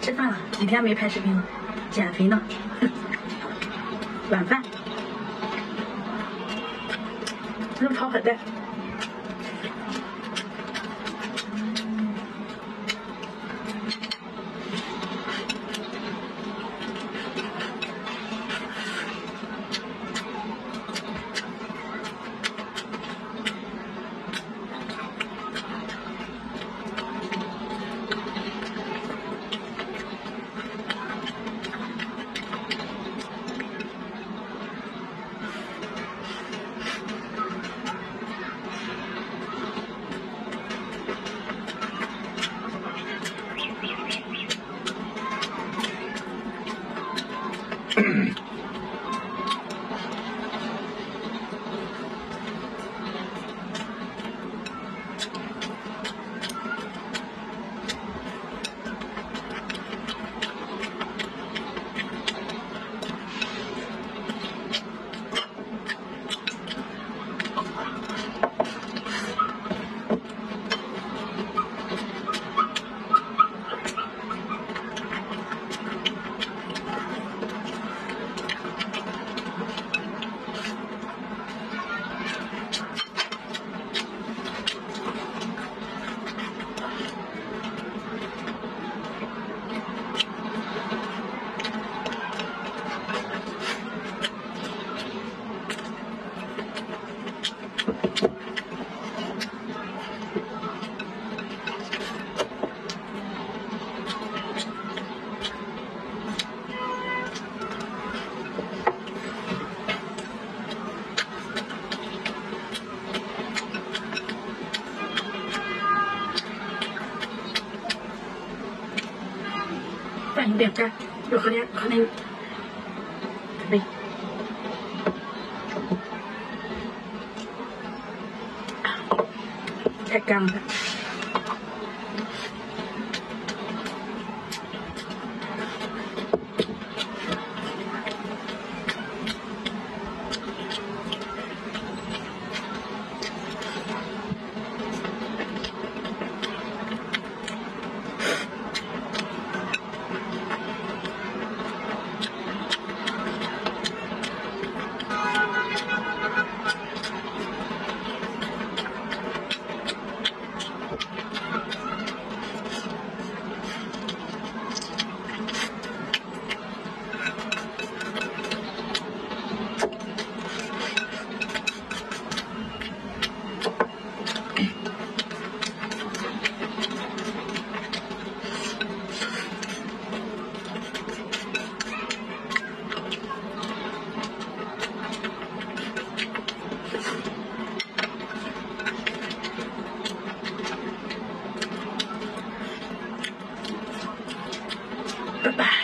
吃饭了，几天没拍视频了，减肥呢。晚饭，肉炒海带。饭有点干，就喝点喝点咖啡。太干了。Goodbye.